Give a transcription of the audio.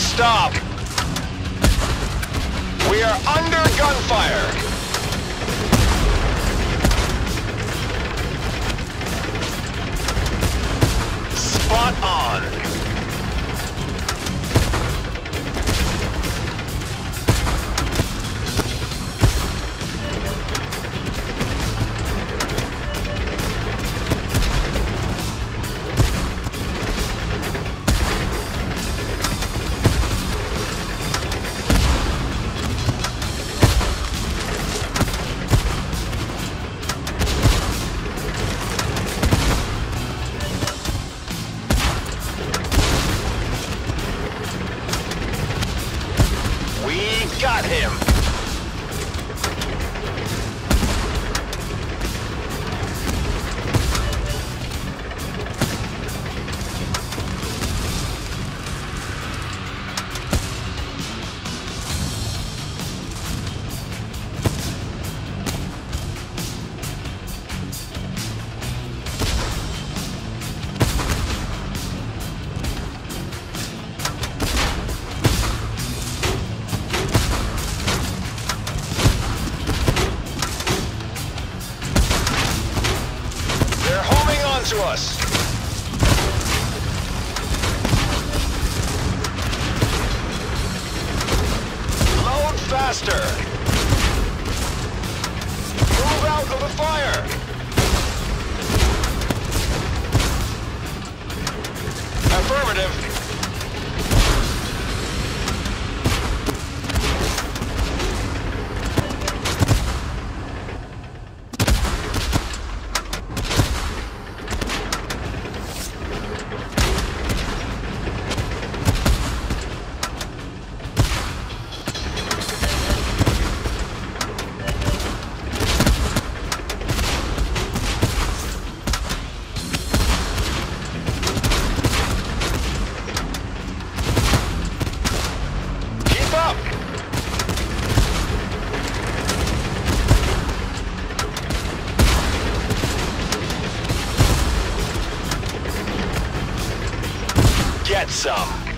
stop. We are under gunfire. We got him. To us. Load faster. Move out of the fire. Get some.